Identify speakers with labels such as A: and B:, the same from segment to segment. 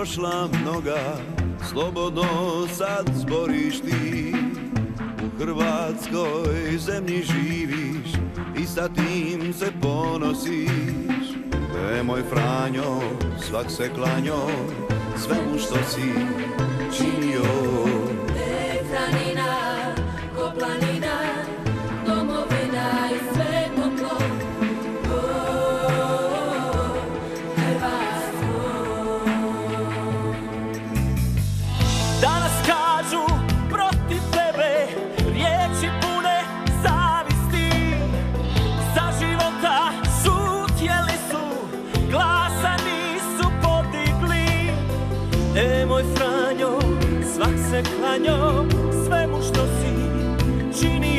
A: prošla mnoga Slobodno sad zboriš ti U Hrvatskoj zemlji živiš I sa tim se ponosiš. E moj Franjo, svak se klanjo Svemu što si činio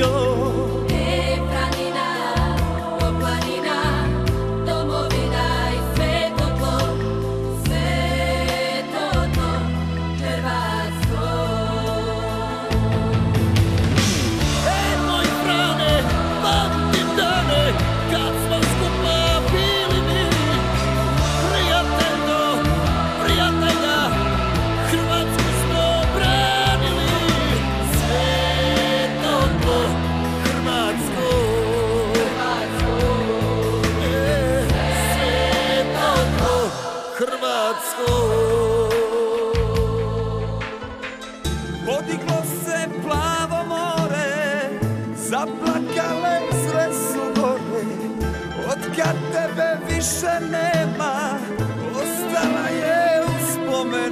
B: činio tebe više nema, ostala je uspomena.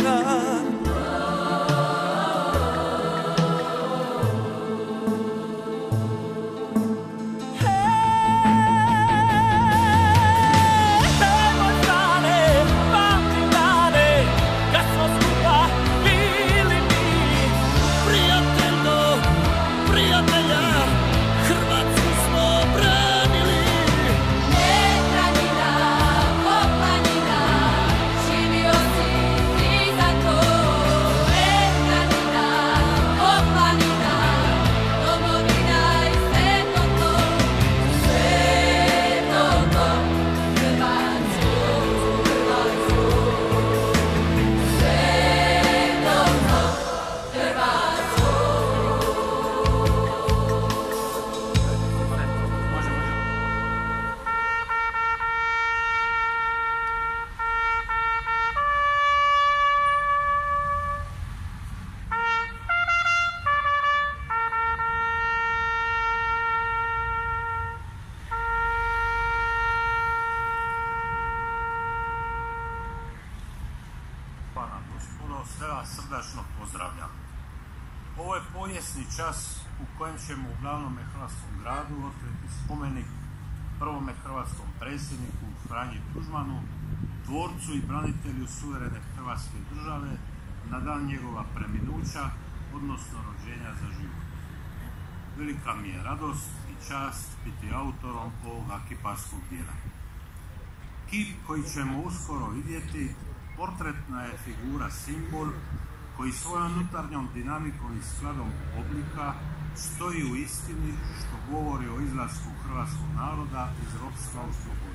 C: Glavnom hrvatskom gradu otkriti spomenik prvome hrvatskom predsjedniku Franji Tužmanu, tvorcu i branitelju suverene hrvatske države na dan njegova preminuća, odnosno rođenja za život. Velika mi je radost i čast biti autorom ovoga kiparskog dijela. Kip koji ćemo uskoro vidjeti portretna je figura simbol koji svojom unutarnjom dinamikom i skladom oblika stoji u istini što govori o izlasku hrvatskog naroda iz ropstva u slobodu.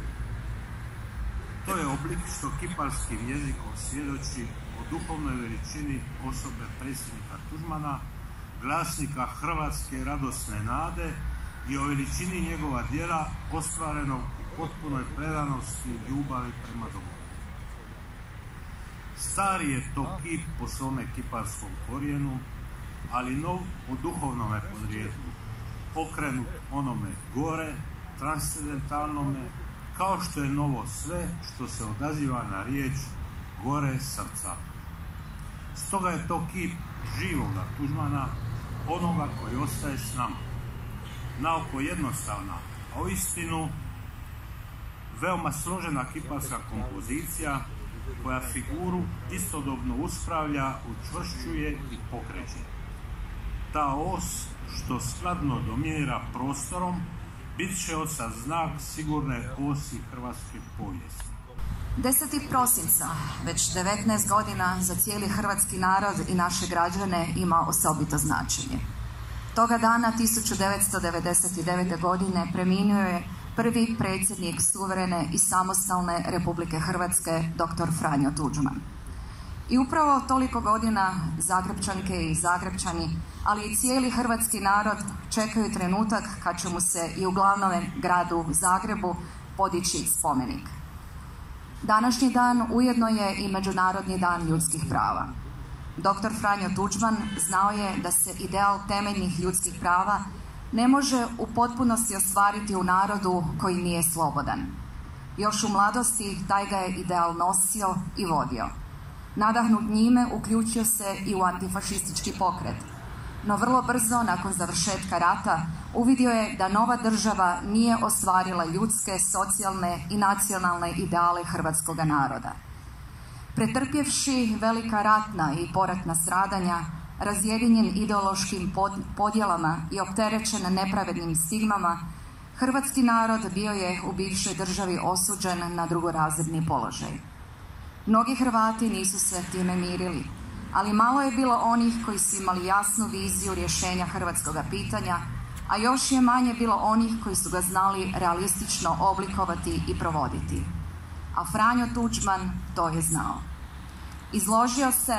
C: To je oblik što kiparskim jezikom svjedoči o duhovnoj veličini osobe predsjednika Tuđmana, glasnika hrvatske radosne nade i o veličini njegova djela ostvarenog u potpunoj predanosti i ljubavi prema domovini. Stari je to kip po svome kiparskom korijenu, ali nov po duhovnome podrijetlu, okrenut onome gore, transcendentalnome, kao što je novo sve što se odaziva na riječ gore srca. Stoga je to kip živoga Tuđmana, onoga koji ostaje s nama. Naoko jednostavna, a u istinu veoma složena kiparska kompozicija koja figuru istodobno uspravlja, učvršćuje i pokreće. Ta os što skladno dominira prostorom bit će osa znak sigurne osi hrvatske povijesti.
D: 10. prosinca, već 19 godina za cijeli hrvatski narod i naše građane ima osobito značenje. Toga dana 1999. godine preminuo je prvi predsjednik suverene i samostalne Republike Hrvatske, dr. Franjo Tuđman. I upravo toliko godina Zagrebčanke i Zagrebčani, ali i cijeli hrvatski narod čekaju trenutak kad će mu se i u glavnom gradu Zagrebu podići spomenik. Današnji dan ujedno je i Međunarodni dan ljudskih prava. Dr. Franjo Tuđman znao je da se ideal temeljnih ljudskih prava ne može u potpunosti ostvariti u narodu koji nije slobodan. Još u mladosti taj ga je ideal nosio i vodio. Nadahnut njime uključio se i u antifašistički pokret. No vrlo brzo, nakon završetka rata, uvidio je da nova država nije ostvarila ljudske, socijalne i nacionalne ideale hrvatskog naroda. Pretrpjevši velika ratna i poratna stradanja, razjedinjen ideološkim podjelama i opterećen nepravednim stigmama, hrvatski narod bio je u bivšoj državi osuđen na drugorazredni položaj. Mnogi Hrvati nisu se time mirili, ali malo je bilo onih koji su imali jasnu viziju rješenja hrvatskoga pitanja, a još je manje bilo onih koji su ga znali realistično oblikovati i provoditi. A Franjo Tuđman to je znao. Izložio se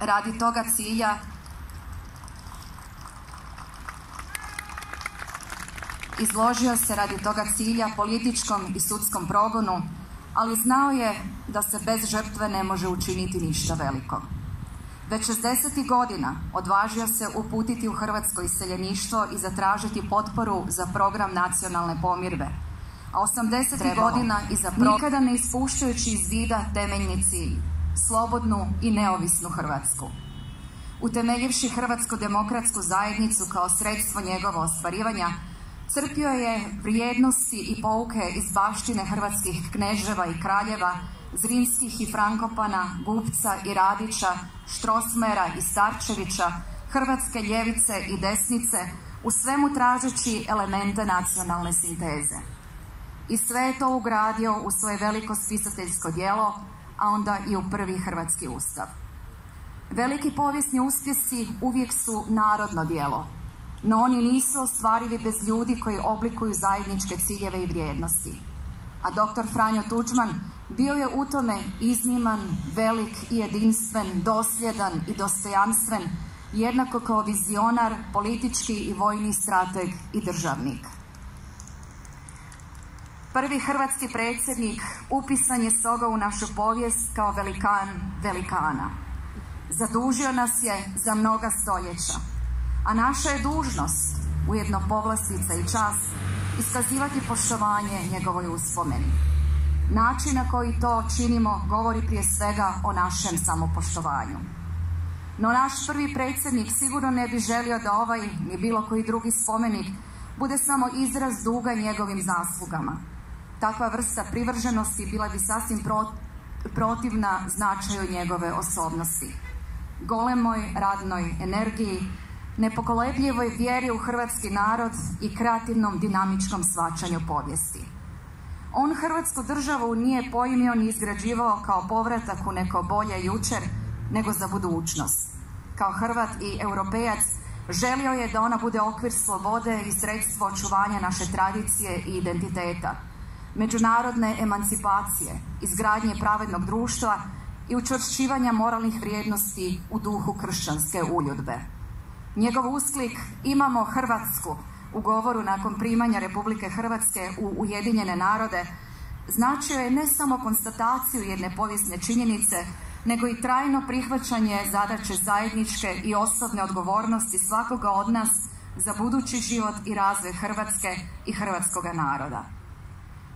D: radi toga cilja izložio se radi toga cilja političkom i sudskom progonu, ali znao je da se bez žrtve ne može učiniti ništa veliko. Već 60. godina odvažio se uputiti u hrvatsko iseljeništvo i zatražiti potporu za program nacionalne pomirbe. A 80. godina i za nikada ne ispuštajući iz vida temeljni cilj, slobodnu i neovisnu Hrvatsku. Utemeljivši Hrvatsku demokratsku zajednicu kao sredstvo njegova ostvarivanja, crpio je vrijednosti i pouke iz baštine hrvatskih kneževa i kraljeva, Zrinskih i Frankopana, Gupca i Radića, Štrosmera i Starčevića, Hrvatske ljevice i desnice, u svemu tražeći elemente nacionalne sinteze. I sve je to ugradio u svoje veliko spisateljsko djelo, a onda i u prvi hrvatski ustav. Veliki povijesni uspjesi uvijek su narodno djelo, no oni nisu ostvarivi bez ljudi koji oblikuju zajedničke ciljeve i vrijednosti. A dr. Franjo Tuđman bio je u tome izniman, velik i jedinstven, dosljedan i dostojanstven, jednako kao vizionar, politički i vojni strateg i državnik. Prvi hrvatski predsjednik upisan je stoga u našu povijest kao velikan velikana. Zadužio nas je za mnoga stoljeća, a naša je dužnost, ujedno povlastica i čas, iskazivati poštovanje njegovoj uspomeni. Način na koji to činimo govori prije svega o našem samopoštovanju. No naš prvi predsjednik sigurno ne bi želio da ovaj ni bilo koji drugi spomenik bude samo izraz duga njegovim zaslugama. Takva vrsta privrženosti bila bi sasvim protivna značaju njegove osobnosti. Golemoj radnoj energiji, nepokolebljivoj vjeri u hrvatski narod i kreativnom dinamičkom svačanju povijesti. On Hrvatsku državu nije poimio ni izgrađivao kao povratak u neko bolje jučer, nego za budućnost. Kao Hrvat i Europejac želio je da ona bude okvir slobode i sredstvo očuvanja naše tradicije i identiteta, međunarodne emancipacije, izgradnje pravednog društva i učvršćivanja moralnih vrijednosti u duhu kršćanske uljudbe. Njegov usklik imamo Hrvatsku u govoru nakon primanja Republike Hrvatske u Ujedinjene narode značio je ne samo konstataciju jedne povijesne činjenice, nego i trajno prihvaćanje zadaće zajedničke i osobne odgovornosti svakoga od nas za budući život i razvoj Hrvatske i hrvatskoga naroda.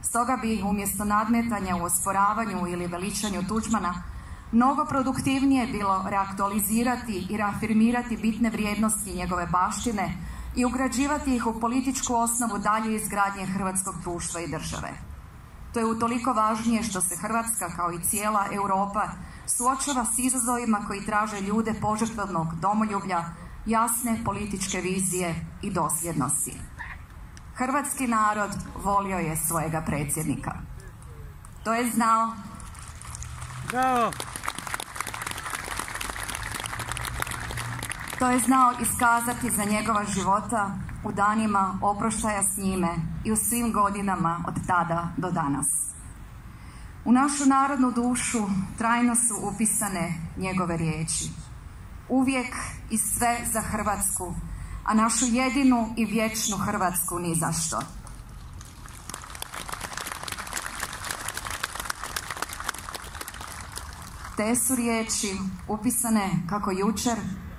D: Stoga bi umjesto nadmetanja u osporavanju ili veličanju Tuđmana mnogo produktivnije bilo reaktualizirati i reafirmirati bitne vrijednosti njegove baštine i ugrađivati ih u političku osnovu dalje izgradnje hrvatskog društva i države. To je utoliko važnije što se Hrvatska kao i cijela Europa suočava s izazovima koji traže ljude požrtvovnog domoljublja, jasne političke vizije i dosljednosti. Hrvatski narod volio je svojega predsjednika. To je znao To je znao iskazati za njegova života u danima oproštaja s njime i u svim godinama od tada do danas. U našu narodnu dušu trajno su upisane njegove riječi. Uvijek i sve za Hrvatsku, a našu jedinu i vječnu Hrvatsku ni za što. Te su riječi upisane kako jučer,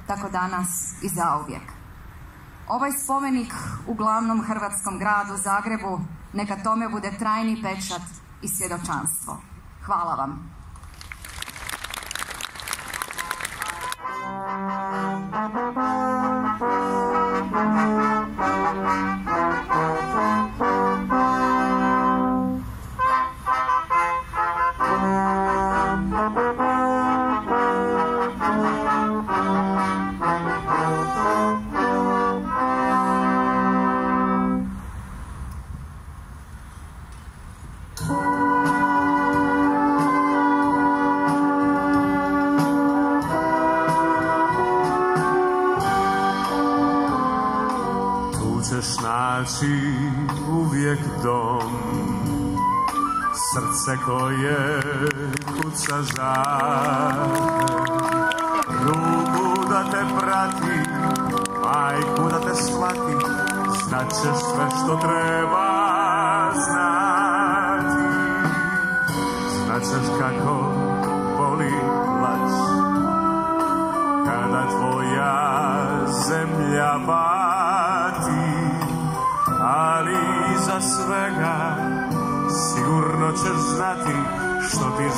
D: tako danas i zauvijek. Ovaj spomenik u glavnom hrvatskom gradu Zagrebu neka tome bude trajni pečat i svjedočanstvo. Hvala vam.
E: Za Ruku da te prati Majku da te shvati Znaćeš sve što treba znati. Znaćeš kako boli lač kada tvoja zemlja pati, ali iza svega sigurno ćeš znati što ti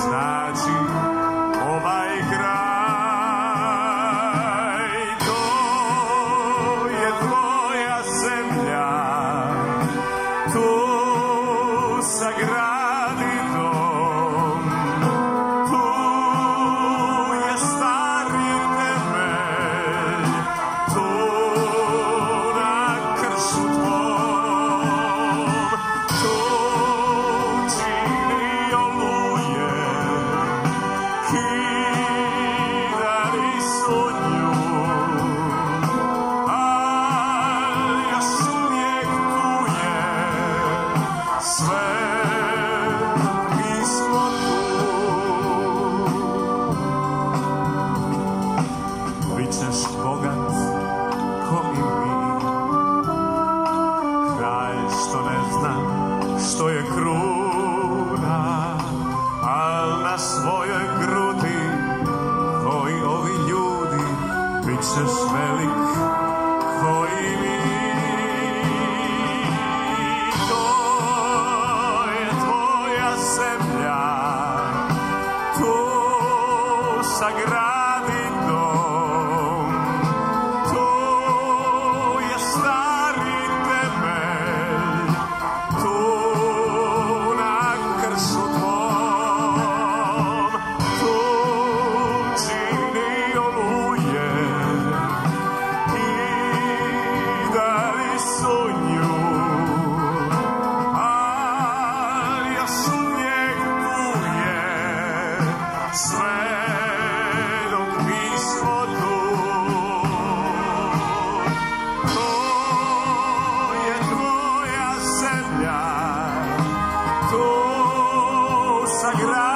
F: Gracias.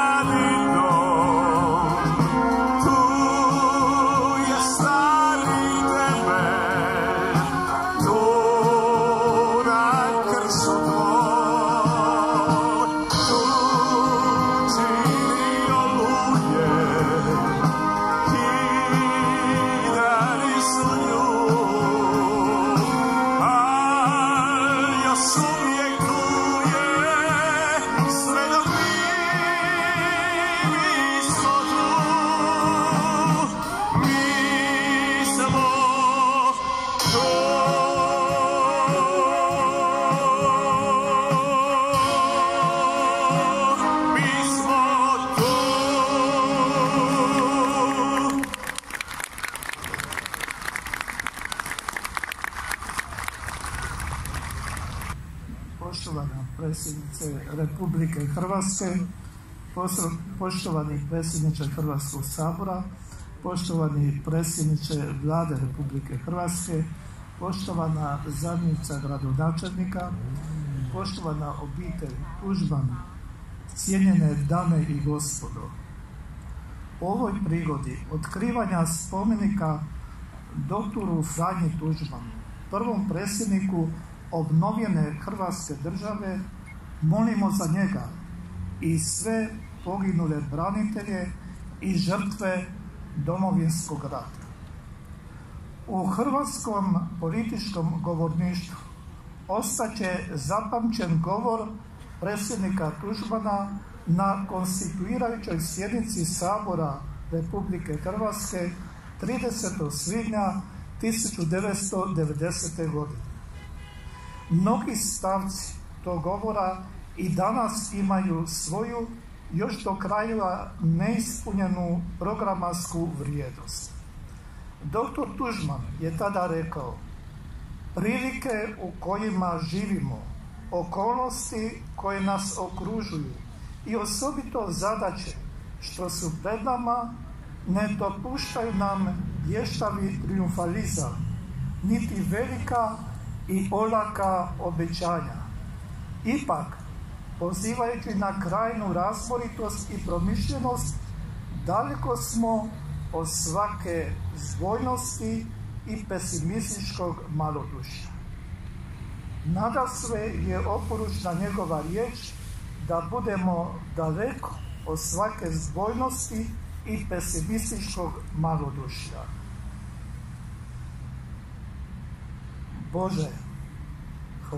F: Republike Hrvatske, poštovani predsjedniče Hrvatskog sabora, poštovani predsjedniče Vlade Republike Hrvatske, poštovana zamjenica gradonačelnika, poštovana obitelj Tužman cijenjene dame i gospodo. U ovoj prigodi otkrivanja spomenika doktoru Franji Tuđmanu, prvom predsjedniku obnovljene Hrvatske države, molimo za njega i sve poginule branitelje i žrtve domovinskog rata. U hrvatskom političkom govorništvu ostaće zapamćen govor predsjednika Tužmana na konstituirajućoj sjednici Sabora Republike Hrvatske 30. svibnja 1990. godine. Mnogi stavci tog govora i danas imaju svoju još do kraja neispunjenu programatsku vrijednost. Doktor Tužman je tada rekao prilike u kojima živimo, okolnosti koje nas okružuju i osobito zadaće što su pred nama ne dopuštaju nam vještavi triumfalizam, niti velika i olaka obećanja. Ipak, pozivajući na krajnu razboritost i promišljenost, daleko smo od svake zvojnosti i pesimističkog malodušja. Nada sve je oporučna njegova riječ da budemo daleko od svake zbojnosti i pesimističkog malodušja. Bože,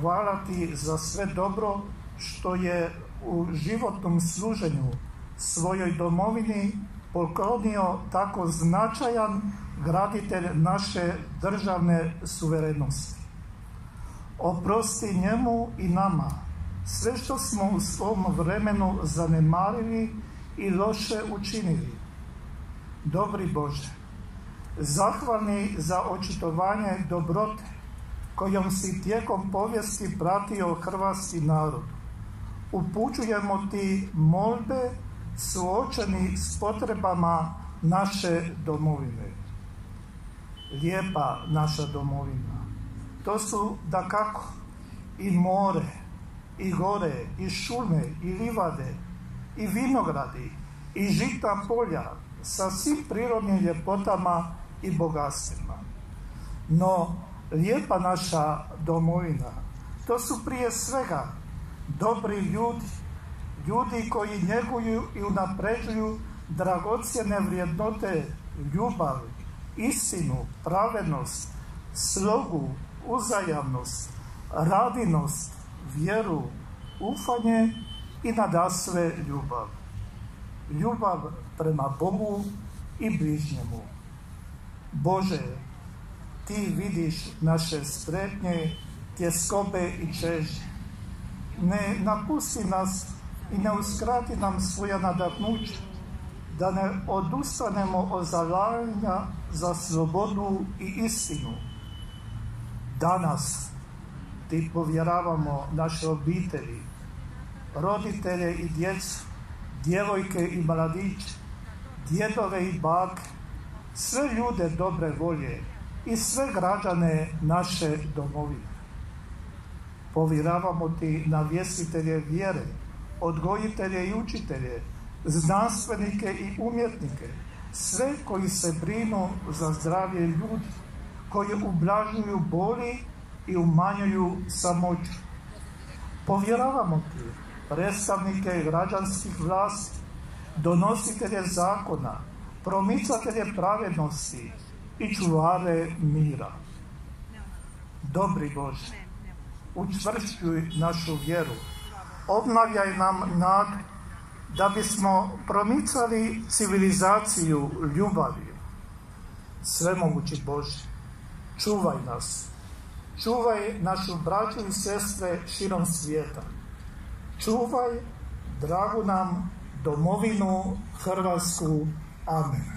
F: hvala ti za sve dobro što je u životnom služenju svojoj domovini poklonio tako značajan graditelj naše državne suverenosti. Oprosti njemu i nama sve što smo u svom vremenu zanemarili i loše učinili. Dobri Bože, zahvalni za očitovanje dobrote kojom si tijekom povijesti pratio hrvatski narod. Upućujemo ti molbe suočeni s potrebama naše domovine. Lijepa naša domovina. To su da kako i more, i gore, i šume, i livade, i vinogradi, i žita polja sa svim prirodnim ljepotama i bogatstvima. No, lijepa naša domovina, to su prije svega dobri ljudi, ljudi koji njeguju i unapređuju dragocjene vrijednote ljubav, istinu, pravednost, slogu, uzajamnost, radinost, vjeru, ufanje i nadasve ljubav. Ljubav prema Bogu i bližnjemu. Bože, ti vidiš naše strepnje, tjeskobe i čežnje. Ne napusti nas i ne uskrati nam svoja nadahnuća, da ne odustanemo od zalaganja za slobodu i istinu. Danas ti povjeravamo naše obitelji, roditelje i djecu, djevojke i mladiće, djedove i bake, sve ljude dobre volje i sve građane naše domovine. Povjeravamo ti navjestitelje vjere, odgojitelje i učitelje, znanstvenike i umjetnike, sve koji se brinu za zdravlje ljudi, koji ublažuju boli i umanjuju samoću. Povjeravamo ti predstavnike građanskih vlasti, donositelje zakona, promicatelje pravednosti i čuvare mira. Dobri Bože, učvršćuj našu vjeru, obnavljaj nam nad da bismo promicali civilizaciju ljubavi. Svemogući Bože, čuvaj nas, čuvaj našu braću i sestre širom svijeta. Čuvaj dragu nam domovinu Hrvatsku. Amen.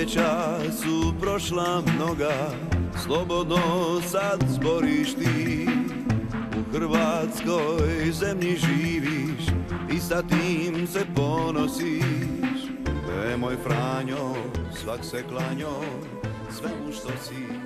A: Stoljeća su prošla mnoga, slobodno sad zboriš ti. U Hrvatskoj zemlji živiš i sa tim se ponosiš. E moj Franjo, svak se klanjo, svemu što si.